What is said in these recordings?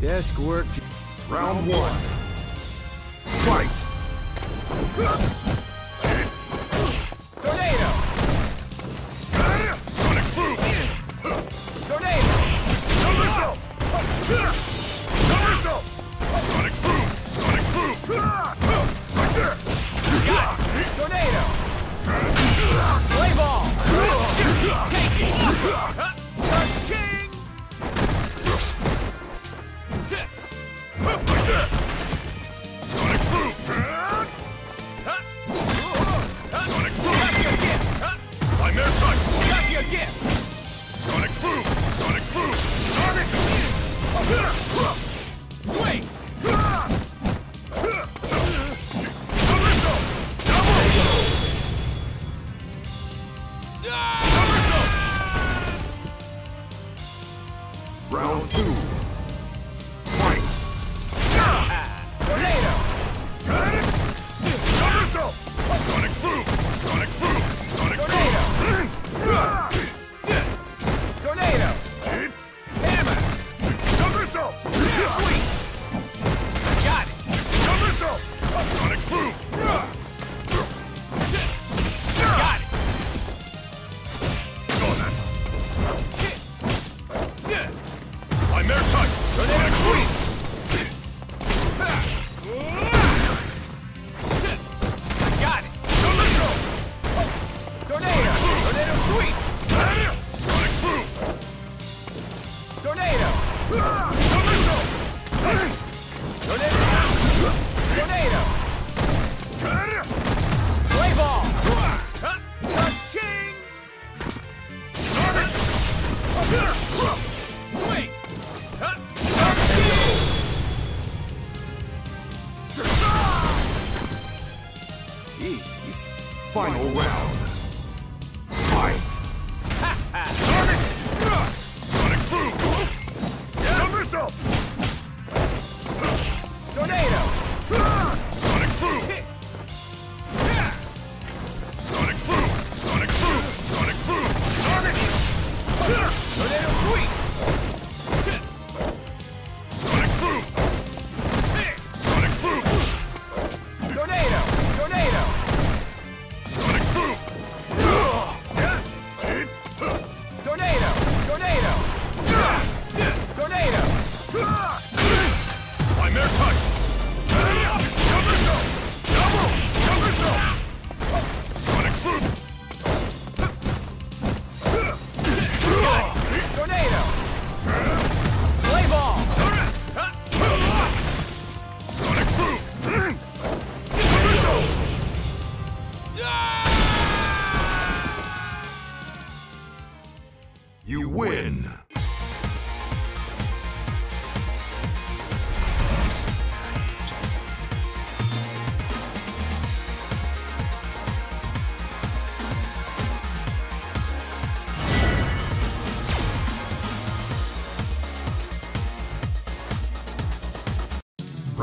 Desk work. Round one. Fight! Tornado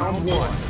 Round one.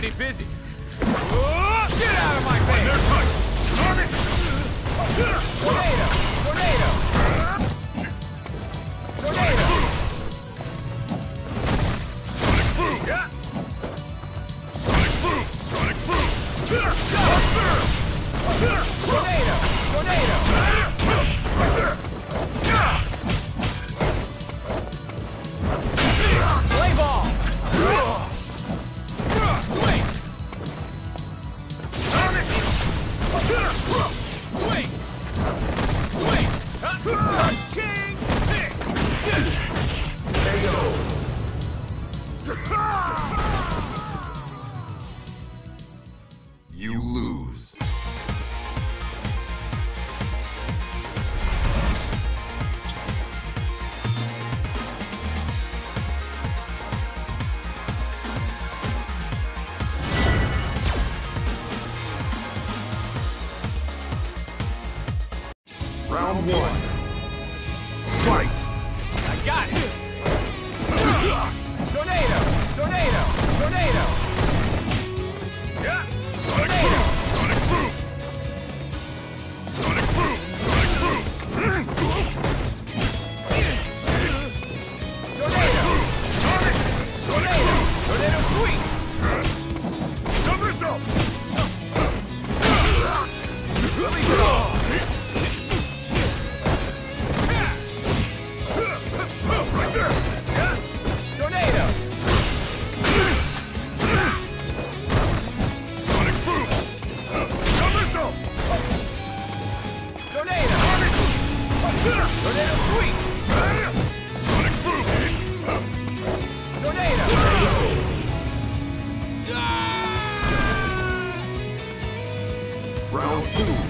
pretty busy. one. Tornado sweep! Sonic boom! Tornado! Round two.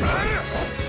Right.